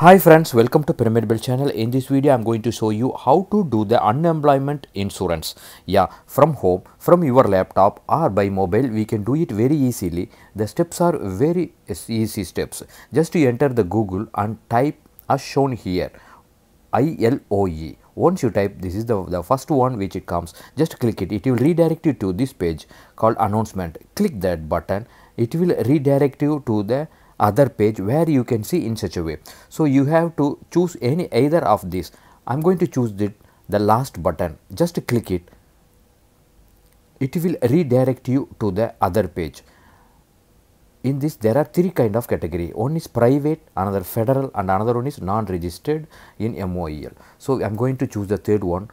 Hi friends, welcome to Pyramid Bell channel. In this video, I'm going to show you how to do the unemployment insurance. Yeah, from home, from your laptop or by mobile, we can do it very easily. The steps are very easy steps. Just you enter the Google and type as shown here, ILOE. Once you type, this is the, the first one which it comes. Just click it. It will redirect you to this page called announcement. Click that button. It will redirect you to the other page where you can see in such a way. So, you have to choose any either of these. I am going to choose the, the last button just click it. It will redirect you to the other page. In this there are three kind of category one is private another federal and another one is non registered in MOEL. So, I am going to choose the third one.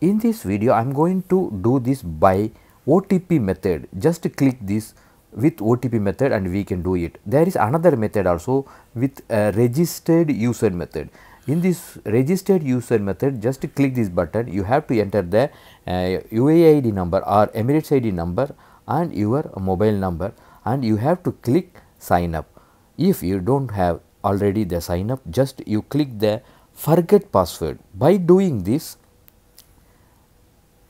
In this video I am going to do this by OTP method just click this with OTP method and we can do it. There is another method also with a registered user method. In this registered user method just click this button you have to enter the uh, UAID number or Emirates ID number and your mobile number and you have to click sign up. If you do not have already the sign up just you click the forget password. By doing this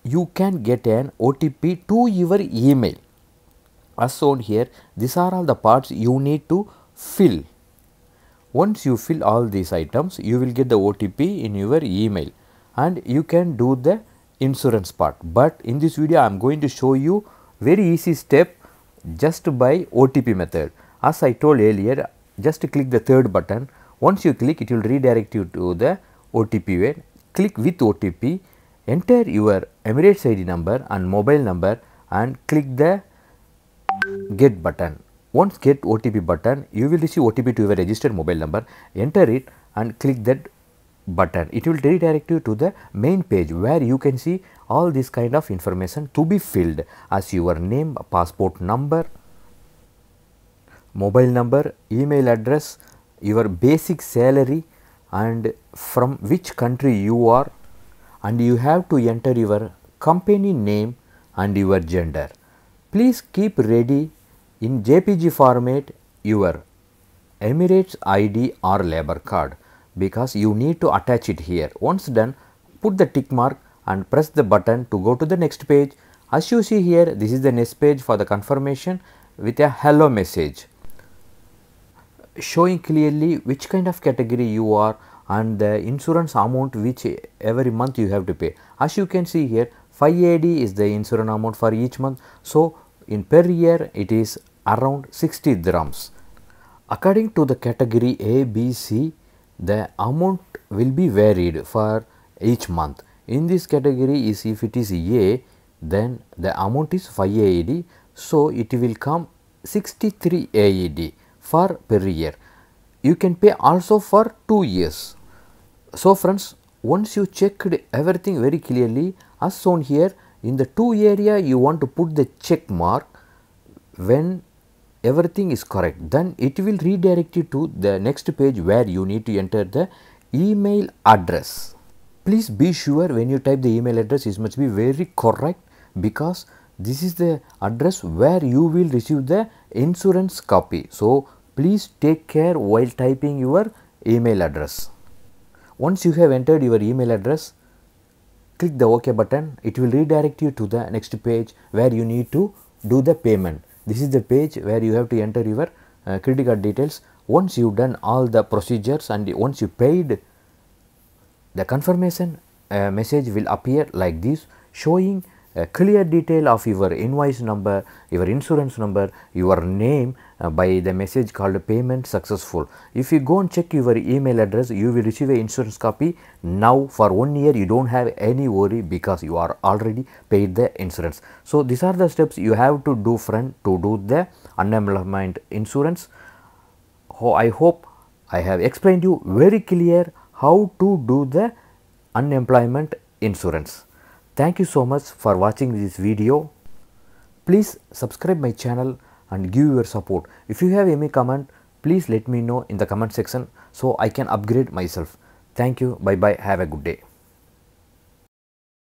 you can get an OTP to your email as shown here these are all the parts you need to fill. Once you fill all these items you will get the OTP in your email and you can do the insurance part. But in this video I am going to show you very easy step just by OTP method. As I told earlier just click the third button once you click it will redirect you to the OTP way click with OTP enter your Emirates ID number and mobile number and click the get button. Once get OTP button, you will receive OTP to your registered mobile number, enter it and click that button. It will redirect you to the main page where you can see all this kind of information to be filled as your name, passport number, mobile number, email address, your basic salary and from which country you are and you have to enter your company name and your gender. Please keep ready in JPG format your Emirates ID or labor card because you need to attach it here. Once done put the tick mark and press the button to go to the next page. As you see here this is the next page for the confirmation with a hello message showing clearly which kind of category you are and the insurance amount which every month you have to pay. As you can see here 5 AD is the insurance amount for each month. So, in per year it is around 60 dirhams. According to the category A, B, C, the amount will be varied for each month. In this category is if it is A, then the amount is 5 AED. So, it will come 63 AED for per year. You can pay also for 2 years. So, friends once you checked everything very clearly as shown here in the 2 area you want to put the check mark when everything is correct then it will redirect you to the next page where you need to enter the email address. Please be sure when you type the email address it must be very correct because this is the address where you will receive the insurance copy. So, please take care while typing your email address. Once you have entered your email address, click the OK button. It will redirect you to the next page where you need to do the payment. This is the page where you have to enter your uh, credit card details. Once you have done all the procedures and once you paid, the confirmation uh, message will appear like this showing a clear detail of your invoice number, your insurance number, your name uh, by the message called payment successful. If you go and check your email address, you will receive a insurance copy. Now for one year you do not have any worry because you are already paid the insurance. So these are the steps you have to do friend to do the unemployment insurance. I hope I have explained you very clear how to do the unemployment insurance. Thank you so much for watching this video. Please subscribe my channel and give your support. If you have any comment, please let me know in the comment section so I can upgrade myself. Thank you. Bye bye. Have a good day.